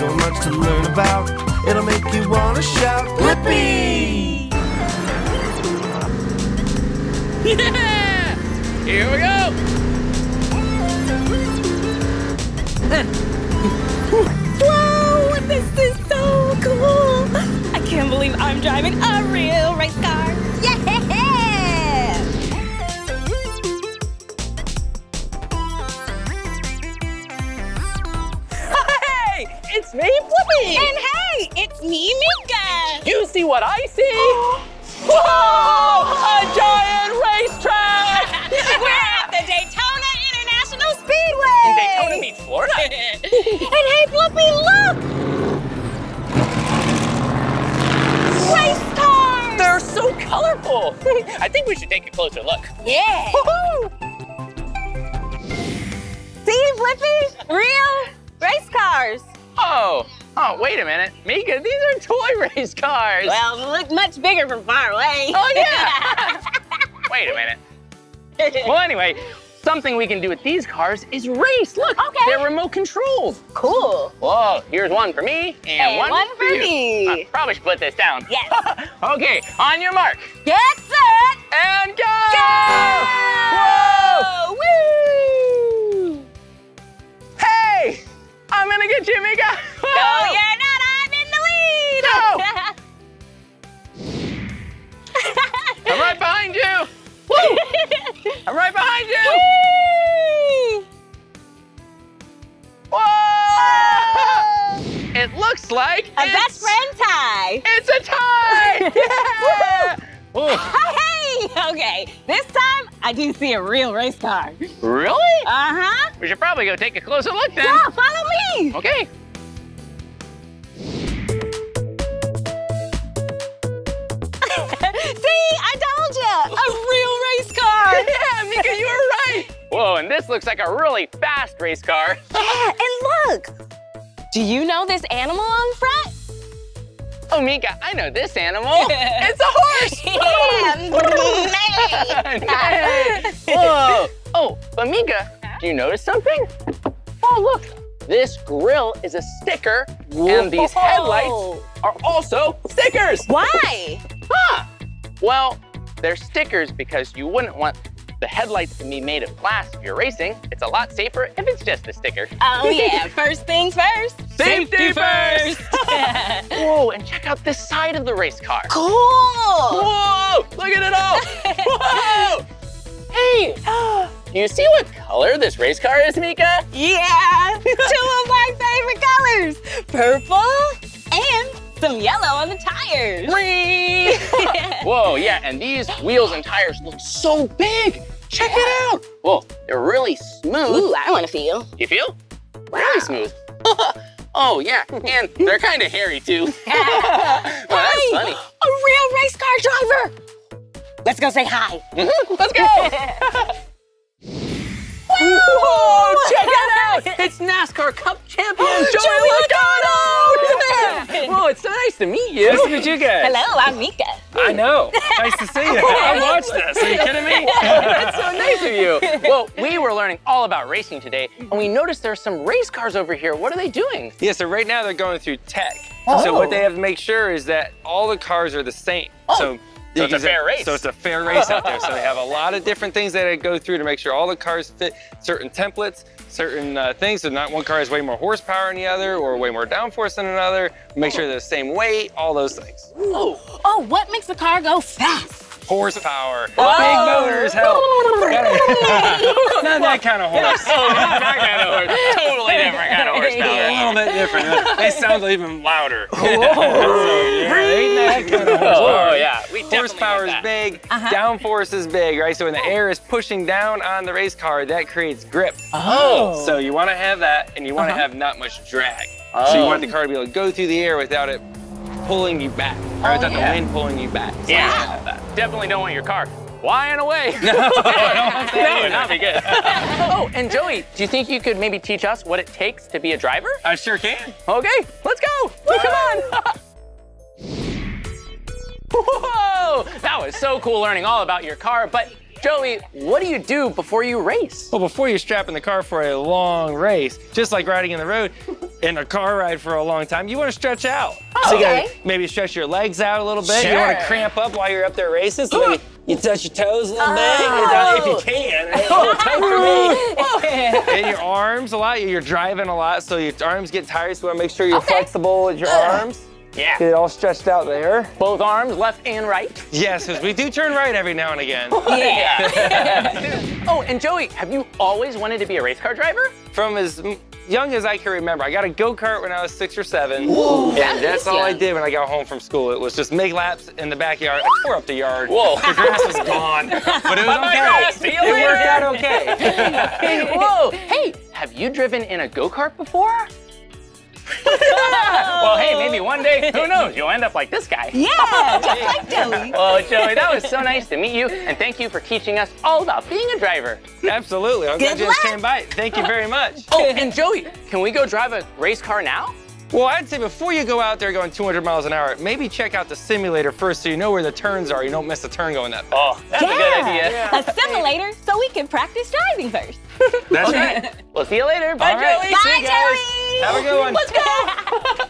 so much to learn about. It'll make you wanna shout, Blippi! Yeah! Here we go! Whoa, this is so cool. I can't believe I'm driving a real race car. It's me, Blippi! And hey, it's me, Meekah. You see what I see? Whoa! A giant racetrack! We're at the Daytona International Speedway. In Daytona Beach, Florida. and hey, Blippi, look! Race cars! They're so colorful. I think we should take a closer look. Yeah! See, Blippi? Real race cars. Oh, oh, wait a minute. Meekah, these are toy race cars. Well, they look much bigger from far away. Oh, yeah. wait a minute. Well, anyway, something we can do with these cars is race. Look, Okay. they're remote controlled. cool. Whoa, here's one for me and, And one, one for you. me. Uh, probably split this down. Yes. okay, on your mark Get set. and go! Go! Woo! Gonna get Jimmy, Meekah. No, you're not. I'm in the lead. I'm right behind you. Woo! I'm right behind you. Whee! Whoa! It looks like A best friend tie. It's a tie. yeah! Hey, okay. This time I do see a real race car. really? Uh huh. We should probably go take a closer look then. Yeah, follow me. Okay. see, I told you, a real race car. yeah, Meekah, you were right. Whoa, and this looks like a really fast race car. Yeah, and look. Do you know this animal on front? Oh, Meekah, I know this animal. it's a horse. Yeah. Nice. Whoa. Oh, but Meekah, do you notice something? Oh, look. This grill is a sticker, and these headlights are also stickers. Why? Huh. Well, they're stickers because you wouldn't want the headlights to be made of glass if you're racing. It's a lot safer if it's just a sticker. Oh yeah, first things first. Safety first. Whoa, and check out this side of the race car. cool. Whoa, look at it all. Whoa. Hey, do you see what color this race car is, Meekah? Yeah, purple and some yellow on the tires. Whee! Whoa, yeah, and these wheels and tires look so big. Check it out. Whoa, they're really smooth. Ooh, I want to feel. You feel? Really smooth. oh, yeah, and they're kind of hairy too. well, that's Hey, funny. a real race car driver. Let's go say hi. Mhm, Let's go. Whoa, check it out. It's NASCAR Cup champion oh, Joey Logano. Whoa, it's so nice to meet you. Nice to meet you guys. Hello, I'm Meekah. I know. Nice to see you. I watched this. Are you kidding me? That's so nice of you. Well, we were learning all about racing today, and we noticed there's some race cars over here. What are they doing? Yeah, so right now they're going through tech. Oh. So what they have to make sure is that all the cars are the same. Oh. So, So it's a fair race. So it's a fair race out there. So they have a lot of different things that they go through to make sure all the cars fit certain templates, certain uh, things. So not one car has way more horsepower than the other or way more downforce than another. Make sure they're the same weight, all those things. Oh, Oh, what makes the car go fast? Horsepower, big motors help. not that kind of horse. oh, that kind of horse. Totally different kind of A horsepower. Little bit different. They sound even louder. So, yeah, ain't that kind of horsepower. Oh, yeah. We Horsepower is big, Uh-huh. downforce is big, right? So when the air is pushing down on the race car, that creates grip. Oh. So you want to have that, and you want to Uh-huh. have not much drag. Oh. So you Oh. want the car to be able to go through the air without it pulling you back, or without yeah. the wind pulling you back. So Yeah. Definitely don't want your car flying away. No, I don't want that no, either. not be good. oh, and Joey, do you think you could maybe teach us what it takes to be a driver? I sure can. Okay, let's go. Come on. Whoa, that was so cool learning all about your car. But Joey, what do you do before you race? Well, before you strap in the car for a long race, just like riding in the road, in a car ride for a long time, you want to stretch out. Oh, so you okay. gotta maybe stretch your legs out a little bit. You don't want to cramp up while you're up there racing. So maybe you touch your toes a little bit, Oh. you know, if you can. It's a little tough for me. and your arms a lot. You're driving a lot, so your arms get tired. So you want to make sure you're Okay. flexible with your uh. arms. Yeah. Get it all stretched out there. Both arms, left and right. Yes, because we do turn right every now and again. Yeah. oh, and Joey, have you always wanted to be a race car driver? From as m- young as I can remember, I got a go-kart when I was six or seven. and that's all I did when I got home from school. It was just make laps in the backyard. I tore up the yard. Whoa. The grass was gone. But it was oh Bye-bye, okay. grass. See you it later. worked out okay. Whoa. Hey, have you driven in a go-kart before? well, hey, maybe one day, who knows, you'll end up like this guy. Yeah, just like Joey. Well, Joey, that was so nice to meet you, and thank you for teaching us all about being a driver. Absolutely. I'm glad Good you came by. Thank you very much. Oh, and Joey, can we go drive a race car now? Well, I'd say before you go out there going 200 miles an hour, maybe check out the simulator first so you know where the turns are. You don't miss a turn going that fast. Oh, that's a good idea. A simulator so we can practice driving first. That's right. We'll see you later. Bye, All right. Joey. Bye, See you Have a good one. Let's go.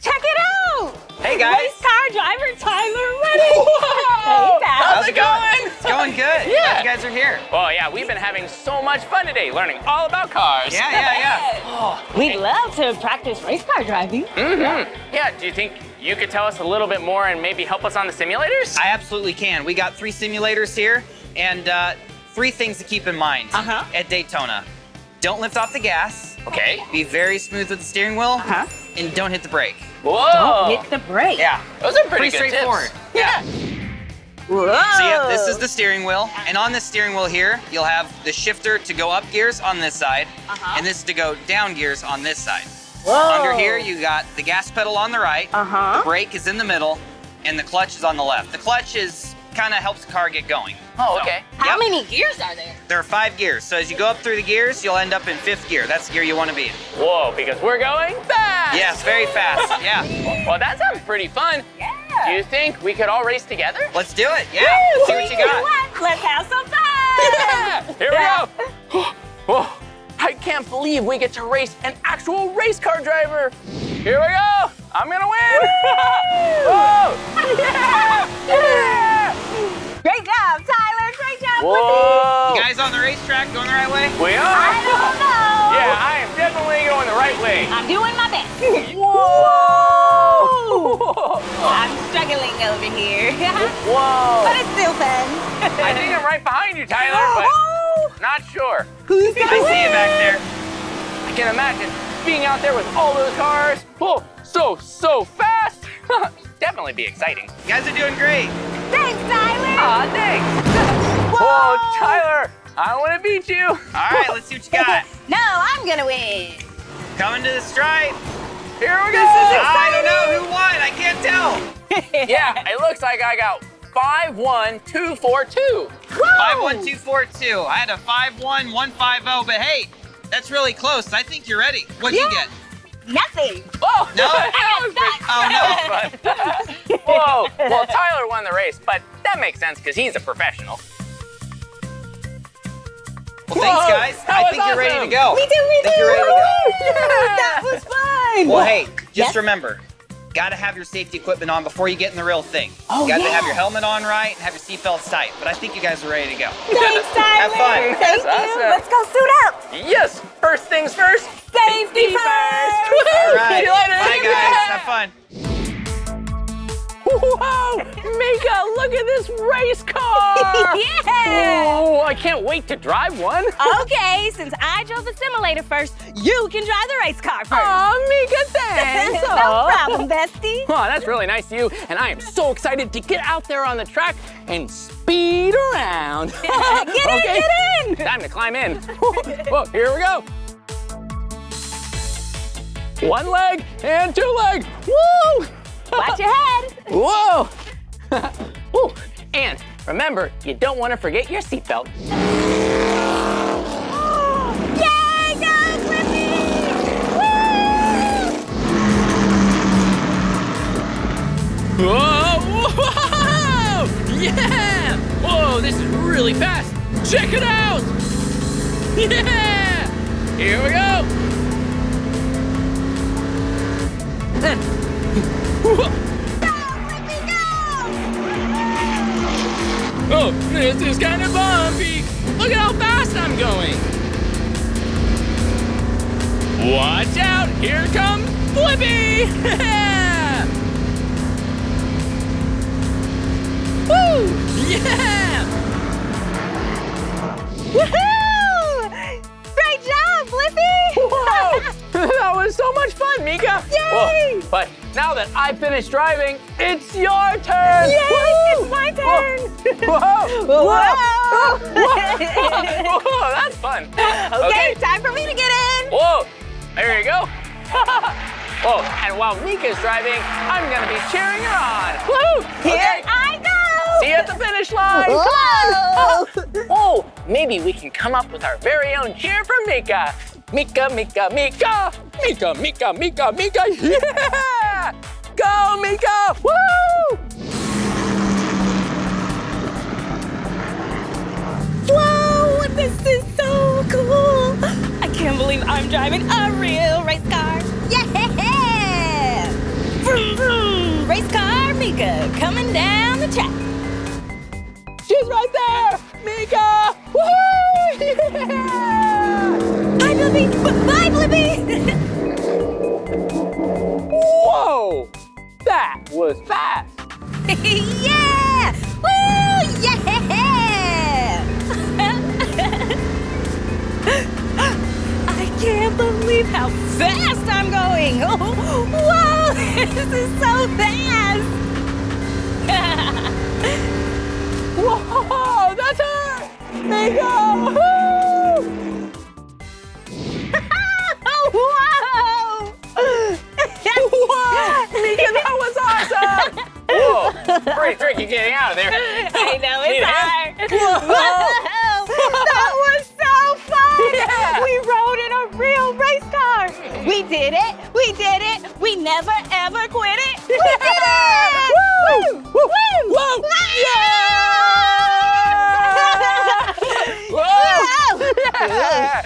Check it out. Hey guys. Race car driver Tyler Reddick. Whoa. Hey, pal. How's it going? It's going good. Yeah. Glad you guys are here. Oh, yeah, we've been having so much fun today learning all about cars. Yeah, yeah, yeah. We'd love to practice race car driving. Mm-hmm. Yeah, do you think you could tell us a little bit more and maybe help us on the simulators? I absolutely can. We got three simulators here, and uh, three things to keep in mind Uh-huh. at Daytona. Don't lift off the gas. Okay. Be very smooth with the steering wheel. Uh-huh. And don't hit the brake. Whoa. Don't Hit the brake. Yeah. Those are pretty, Pretty good straightforward. tips. Yeah. Whoa. So yeah, this is the steering wheel, and on the steering wheel here, you'll have the shifter to go up gears on this side, Uh-huh. and this to go down gears on this side. Whoa. Under here, you got the gas pedal on the right, Uh-huh. the brake is in the middle, and the clutch is on the left. The clutch is kind of helps the car get going. Oh, So, okay. How Yep. many gears are there? There are five gears, so as you go up through the gears, you'll end up in fifth gear. That's the gear you want to be in. Whoa, because we're going fast. Yes, very fast. Yeah. Well, that sounds pretty fun. Yeah. Do you think we could all race together? Let's do it. Yeah. Let's see what you got. What? Let's have some fun. Here we go. Whoa, I can't believe we get to race an actual race car driver. Here we go. I'm gonna win. Whoa. Yeah. Yeah. Great job, Tyler. Great job. Whoa. You guys on the racetrack going the right way? We are. I don't know. Yeah, I am definitely going the right way. I'm doing my best. Whoa. I'm struggling over here. Whoa. but it's still fun. I think I'm right behind you, Tyler, but not sure. Who's going? I see you back there. I can imagine being out there with all those cars. Whoa, so, so fast. Definitely be exciting. You guys are doing great. Aw, thanks. Whoa, Tyler, I want to beat you. All right, let's see what you got. no, I'm gonna win. Coming to the stripe. Here we go. I don't know who won. I can't tell. Yeah, it looks like I got five, one, two, four, two. Five one two four two. I had a five one one five zero, but hey, that's really close. I think you're ready. What'd you get? Nothing. Oh, No. that was I pretty- that was. Whoa, well, Tyler won the race, but that makes sense because he's a professional. Well, thanks, guys. that I was think you're ready to awesome. go. Me too, me I think too. you're ready to go. That was fun. Well, hey, just Yes? remember, gotta have your safety equipment on before you get in the real thing. Oh, you gotta yeah. have your helmet on right and have your seatbelts tight. But I think you guys are ready to go. Thanks, Tyler. Have fun. Thank That's you. awesome. Let's go suit up. Yes, first things first. Safety first. All right. See you later. Bye, guys. Have fun. Whoa, Meekah, look at this race car. yeah. Oh, I can't wait to drive one. Okay, since I drove the simulator first, you can drive the race car first. Oh, Meekah, thanks. no problem, bestie. Oh, that's really nice of you, and I am so excited to get out there on the track and speed around. Get in, Okay. get in. Time to climb in. Whoa, here we go. One leg and two leg. Woo! Watch your head. Whoa! Woo. And remember, you don't want to forget your seatbelt. Go! Whoa! Whoa! Yeah! Whoa, this is really fast. Check it out! Yeah! Here we go! Oh, this is kind of bumpy. Look at how fast I'm going. Watch out, here comes Blippi! Woo! Yeah! Woohoo! Was so much fun, Meekah! Yay! Whoa, But now that I finished driving, it's your turn! Yay! Woo! It's my turn! Whoa! Whoa! Whoa! Whoa, that's fun. okay, time for me to get in. Whoa, there you go. Whoa, and while Meekah's driving, I'm gonna be cheering her on. Woo! Here Okay, I go. see you at the finish line. Whoa! Oh, maybe we can come up with our very own cheer for Meekah. Meekah, Meekah, Meekah. Meekah, Meekah, Meekah, Meekah. Yeah! Go, Meekah! Woo! Whoa! This is so cool. I can't believe I'm driving a real race car. Yeah! Vroom, vroom. Race car Meekah coming down the track. She's right there! Meekah! Woo! Yeah! Bye, Blippi. B- Bye, Blippi. Whoa! That was fast! yeah! Woo! Yeah! I can't believe how fast I'm going. whoa! This is so fast. Never quit it! We did it! Woo! Woo! Whoa! Yeah! Whoa! Yeah!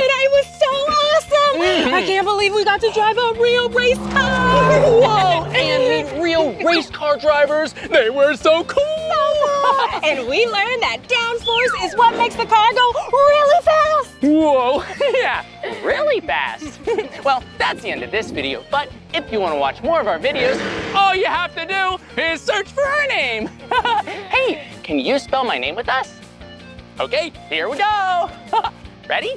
Today was so awesome! I can't believe we got to drive a real race car! Whoa! And meet real race car drivers. They were so cool. and we learned that downforce is what makes the car go really fast! Whoa! yeah, really fast. well, that's the end of this video. But if you want to watch more of our videos, all you have to do is search for our name. hey, can you spell my name with us? Okay, here we go. Ready?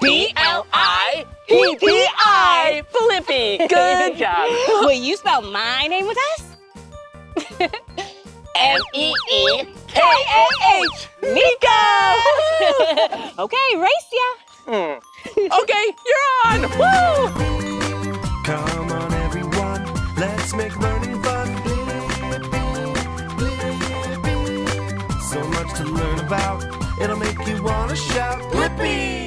B L I P P I Blippi. Good job. Will you spell my name with us? M E E K A H. Meekah! okay, race ya! Hmm. Okay, you're on. Woo! Come on, everyone, let's make learning fun. So much to learn about, it'll make you want to shout, Blippi!